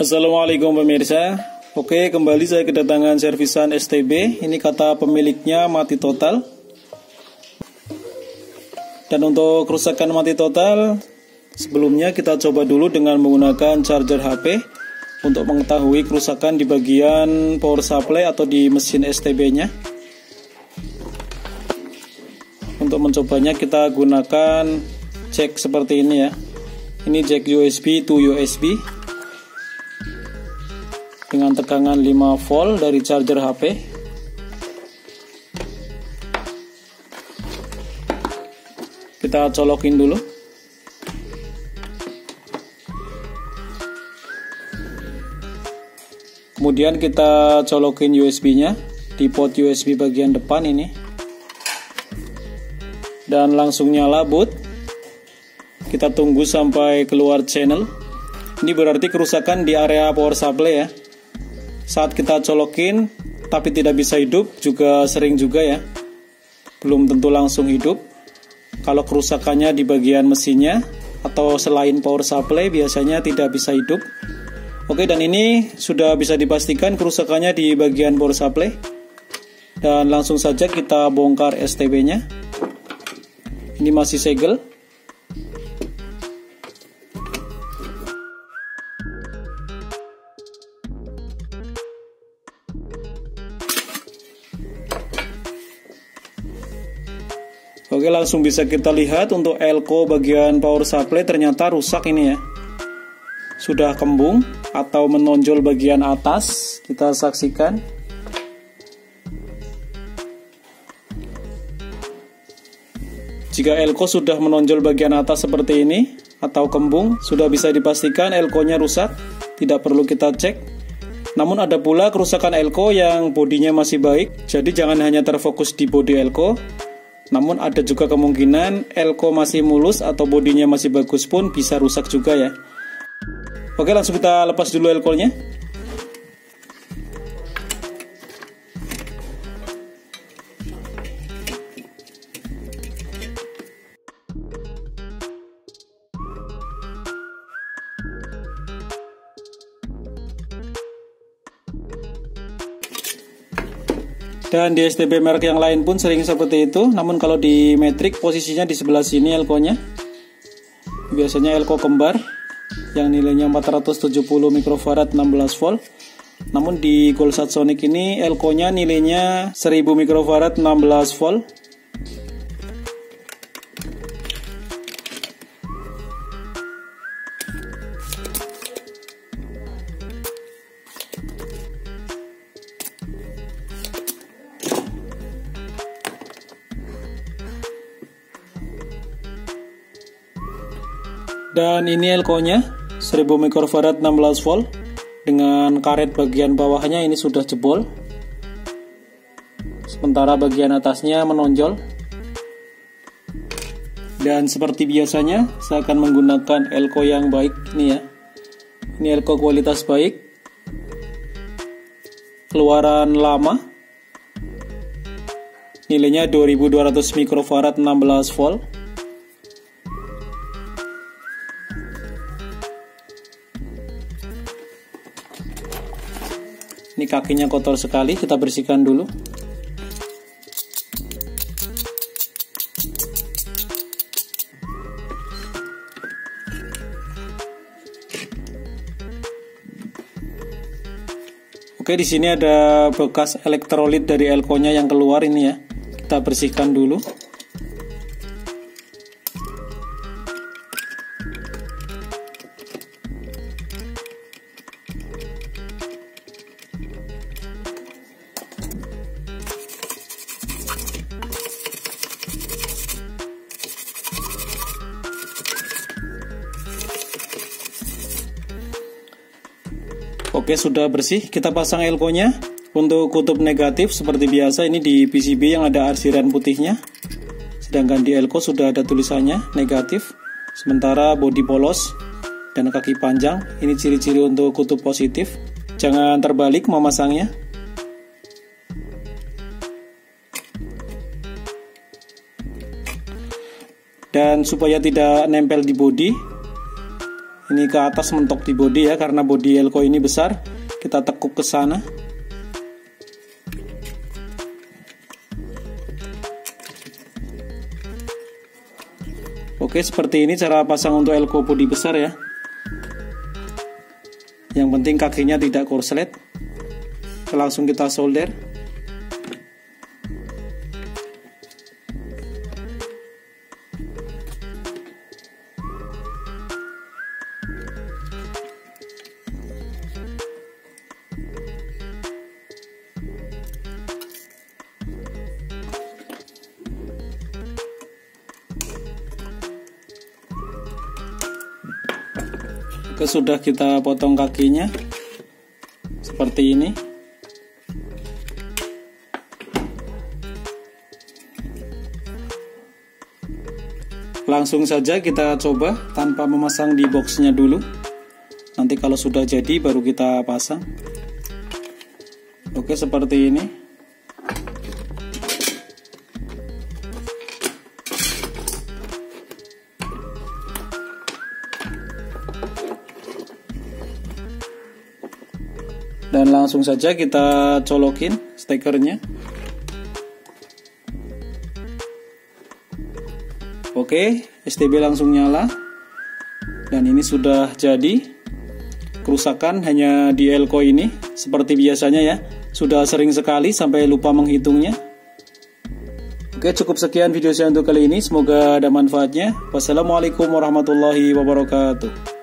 Assalamualaikum pemirsa. Oke, kembali saya kedatangan servisan STB. Ini kata pemiliknya mati total. Dan untuk kerusakan mati total, sebelumnya kita coba dulu dengan menggunakan charger HP untuk mengetahui kerusakan di bagian power supply atau di mesin STB-nya. Untuk mencobanya kita gunakan jack seperti ini ya. Ini jack USB to USB dengan tegangan 5 volt dari charger HP kita colokin dulu. Kemudian kita colokin USB nya di port USB bagian depan ini. Dan langsung nyala boot kita tunggu sampai keluar channel. Ini berarti kerusakan di area power supply ya saat kita colokin tapi tidak bisa hidup juga sering juga ya. Belum tentu langsung hidup. Kalau kerusakannya di bagian mesinnya atau selain power supply biasanya tidak bisa hidup. Oke dan ini sudah bisa dipastikan kerusakannya di bagian power supply. Dan langsung saja kita bongkar STB nya ini masih segel Oke langsung bisa kita lihat untuk elko bagian power supply ternyata rusak ini ya. Sudah kembung atau menonjol bagian atas Kita saksikan. Jika elko sudah menonjol bagian atas seperti ini Atau kembung Sudah bisa dipastikan elko-nya rusak Tidak perlu kita cek. Namun ada pula kerusakan elko yang bodinya masih baik, jadi jangan hanya terfokus di bodi elko, namun ada juga kemungkinan elko masih mulus atau bodinya masih bagus pun bisa rusak juga ya. Oke langsung kita lepas dulu elkonya. Dan di STB merek yang lain pun sering seperti itu. Namun kalau di metrik posisinya di sebelah sini elko-nya. Biasanya elko kembar yang nilainya 470 mikrofarad 16 volt. Namun di Golsat Sonic ini elko-nya nilainya 1000 mikrofarad 16 volt Dan ini elko-nya 1000 mikrofarad 16 volt dengan karet bagian bawahnya ini sudah jebol. Sementara bagian atasnya menonjol. Dan seperti biasanya, saya akan menggunakan elko yang baik ini ya. Ini elko kualitas baik. Keluaran lama. Nilainya 2200 mikrofarad 16 volt. Ini kakinya kotor sekali, kita bersihkan dulu. Oke, di sini ada bekas elektrolit dari elko-nya yang keluar ini ya. Kita bersihkan dulu. Oke sudah bersih. Kita pasang elko-nya untuk kutub negatif. Seperti biasa ini di PCB yang ada arsiran putihnya. Sedangkan di elko sudah ada tulisannya negatif. Sementara bodi polos dan kaki panjang. Ini ciri-ciri untuk kutub positif. Jangan terbalik memasangnya dan supaya tidak nempel di bodi ini ke atas mentok di bodi ya karena bodi elko ini besar. Kita tekuk ke sana. Oke seperti ini cara pasang untuk elko bodi besar ya. Yang penting kakinya tidak korslet. Langsung kita solder sudah kita potong kakinya. Seperti ini. Langsung saja kita coba tanpa memasang di boxnya dulu. Nanti kalau sudah jadi baru kita pasang. Oke seperti ini dan langsung saja kita colokin stekernya. Oke STB langsung nyala. Dan ini sudah jadi. Kerusakan hanya di elko ini seperti biasanya ya. Sudah sering sekali sampai lupa menghitungnya. Oke cukup sekian video saya untuk kali ini. Semoga ada manfaatnya. Wassalamualaikum warahmatullahi wabarakatuh